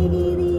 dee dee dee.